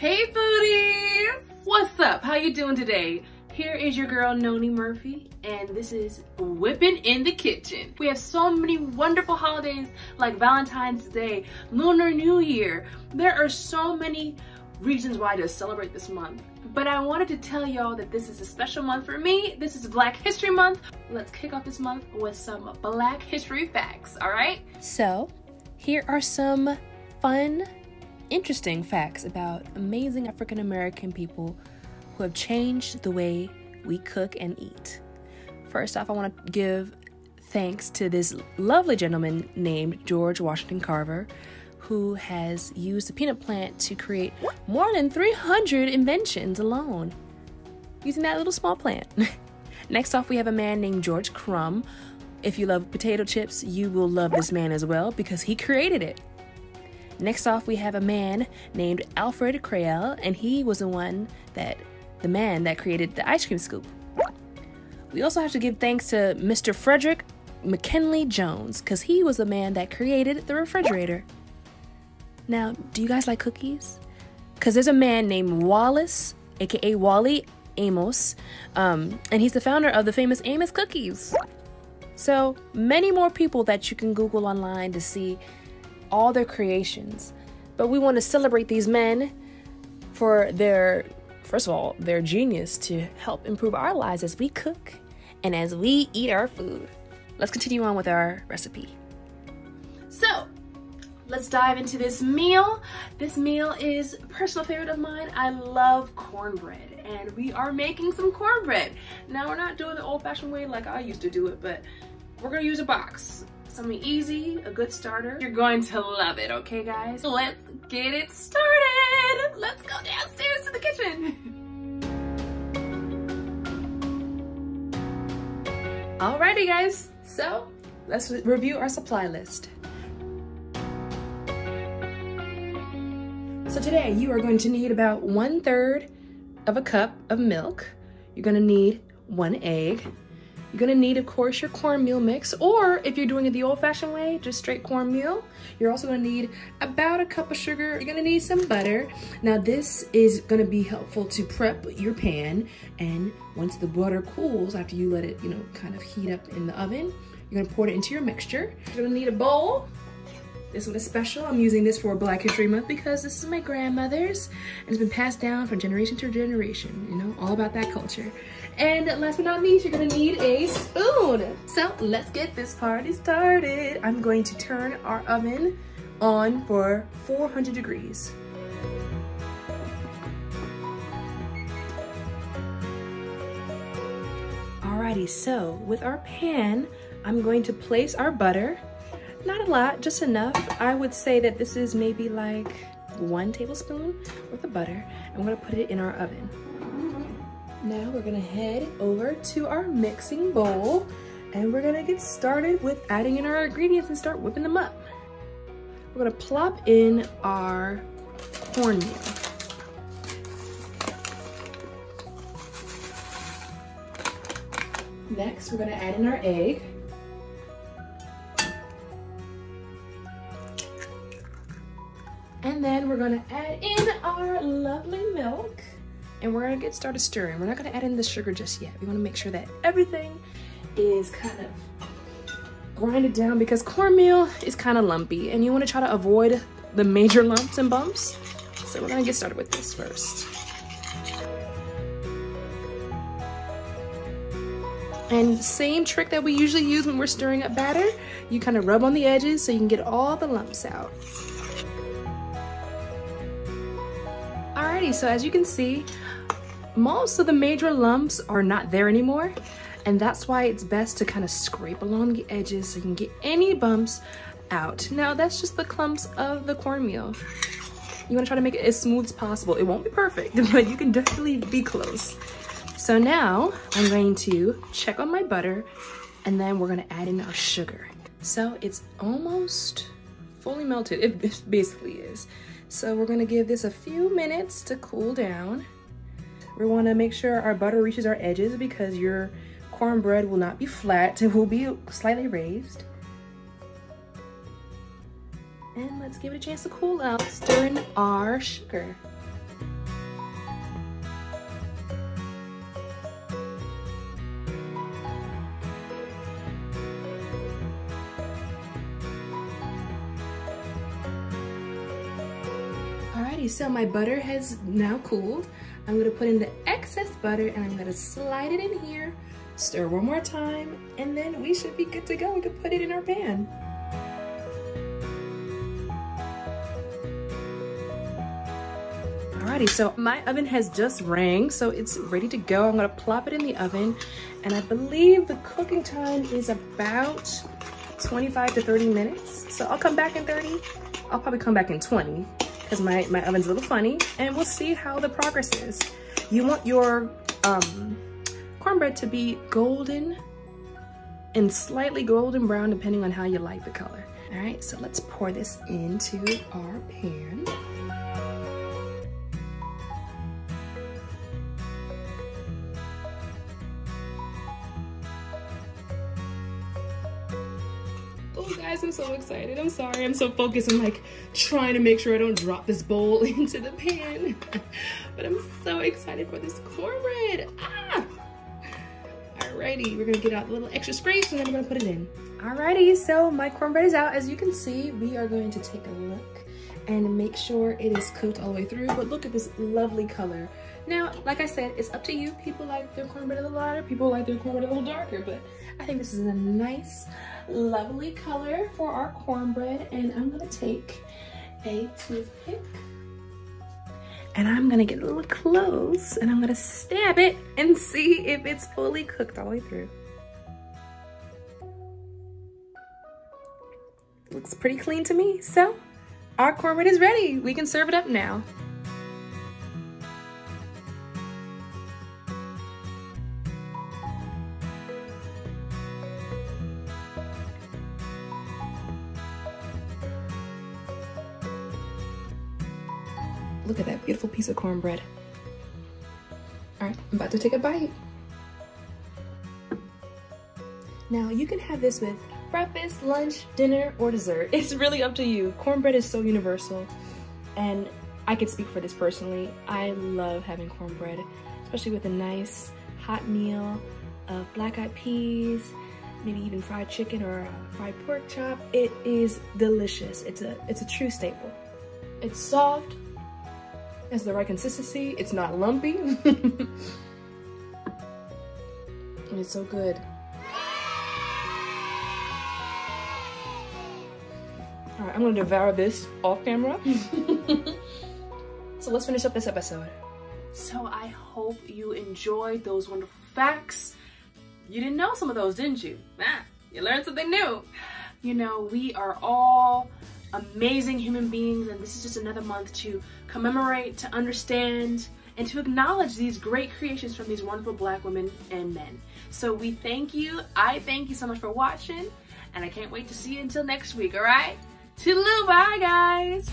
Hey foodies! What's up? How you doing today? Here is your girl Noni Murphy and this is Whipping in the Kitchen. We have so many wonderful holidays like Valentine's Day, Lunar New Year. There are so many reasons why to celebrate this month. But I wanted to tell y'all that this is a special month for me. This is Black History Month. Let's kick off this month with some Black History facts, all right? So, here are some fun interesting facts about amazing African American people who have changed the way we cook and eat. First off, I want to give thanks to this lovely gentleman named George Washington Carver, who has used the peanut plant to create more than 300 inventions alone using that little small plant. Next off, we have a man named George Crum. If you love potato chips, you will love this man as well because he created it. Next off, we have a man named Alfred Cralle, and he was the one that, the man that created the ice cream scoop. We also have to give thanks to Mr. Frederick McKinley Jones, because he was the man that created the refrigerator. Now, do you guys like cookies? Because there's a man named Wallace, aka Wally Amos, um, and he's the founder of the famous Amos Cookies. So, many more people that you can Google online to see all their creations. But we want to celebrate these men for their, first of all, their genius to help improve our lives as we cook and as we eat our food. Let's continue on with our recipe. So, let's dive into this meal. This meal is personal favorite of mine. I love cornbread and we are making some cornbread. Now we're not doing the old fashioned way like I used to do it, but we're gonna use a box. Something easy, a good starter. You're going to love it, okay guys? Let's get it started. Let's go downstairs to the kitchen. Alrighty guys, so let's review our supply list. So today you are going to need about one third of a cup of milk. You're gonna need one egg. You're gonna need, of course, your cornmeal mix, or if you're doing it the old-fashioned way, just straight cornmeal. You're also gonna need about a cup of sugar. You're gonna need some butter. Now this is gonna be helpful to prep your pan, and once the butter cools, after you let it, you know, kind of heat up in the oven, you're gonna pour it into your mixture. You're gonna need a bowl. This one is special. I'm using this for Black History Month because this is my grandmother's and it's been passed down from generation to generation, you know, all about that culture. And last but not least, you're gonna need a spoon. So let's get this party started. I'm going to turn our oven on for 400 degrees. Alrighty, so with our pan, I'm going to place our butter. Not a lot, just enough. I would say that this is maybe like one tablespoon worth of butter. I'm gonna put it in our oven. Now we're gonna head over to our mixing bowl and we're gonna get started with adding in our ingredients and start whipping them up. We're gonna plop in our cornmeal. Next, we're gonna add in our egg. And then we're gonna add in our lovely milk and we're gonna get started stirring. We're not gonna add in the sugar just yet. We wanna make sure that everything is kind of grinded down because cornmeal is kind of lumpy and you wanna try to avoid the major lumps and bumps. So we're gonna get started with this first. And same trick that we usually use when we're stirring up batter, you kind of rub on the edges so you can get all the lumps out. Alrighty, so as you can see, most of the major lumps are not there anymore. And that's why it's best to kind of scrape along the edges so you can get any bumps out. Now that's just the clumps of the cornmeal. You wanna try to make it as smooth as possible. It won't be perfect, but you can definitely be close. So now I'm going to check on my butter and then we're gonna add in our sugar. So it's almost fully melted. It basically is. So we're gonna give this a few minutes to cool down. We wanna make sure our butter reaches our edges because your cornbread will not be flat, it will be slightly raised. And let's give it a chance to cool out, stir in our sugar. Alrighty, so my butter has now cooled. I'm gonna put in the excess butter and I'm gonna slide it in here, stir one more time, and then we should be good to go. We can put it in our pan. Alrighty, so my oven has just rang, so it's ready to go. I'm gonna plop it in the oven, and I believe the cooking time is about 25 to 30 minutes. So I'll come back in 30. I'll probably come back in 20 because my, my oven's a little funny, and we'll see how the progress is. You want your um, cornbread to be golden and slightly golden brown depending on how you like the color. All right, so let's pour this into our pan. Excited. I'm sorry, I'm so focused. I'm like trying to make sure I don't drop this bowl into the pan. but I'm so excited for this cornbread. Ah! Alrighty, we're gonna get out the little extra scrapes and then we're gonna put it in. Alrighty, so my cornbread is out. As you can see, we are going to take a look and make sure it is cooked all the way through. But look at this lovely color. Now, like I said, it's up to you. People like their cornbread a little lighter, people like their cornbread a little darker, but I think this is a nice, lovely color for our cornbread. And I'm gonna take a toothpick and I'm gonna get a little close and I'm gonna stab it and see if it's fully cooked all the way through. Looks pretty clean to me. So our cornbread is ready. We can serve it up now. Look at that beautiful piece of cornbread. All right, I'm about to take a bite. Now you can have this with breakfast, lunch, dinner, or dessert. It's really up to you. Cornbread is so universal and I can speak for this personally. I love having cornbread, especially with a nice hot meal of black-eyed peas, maybe even fried chicken or fried pork chop. It is delicious. It's a, it's a true staple. It's soft, it's the right consistency, it's not lumpy. and it's so good. All right, I'm gonna devour this off camera. so let's finish up this episode. So I hope you enjoyed those wonderful facts. You didn't know some of those, didn't you? Ah, you learned something new. You know, we are all amazing human beings and this is just another month to commemorate, to understand, and to acknowledge these great creations from these wonderful black women and men. So we thank you. I thank you so much for watching and I can't wait to see you until next week, all right? Toodaloo, bye guys.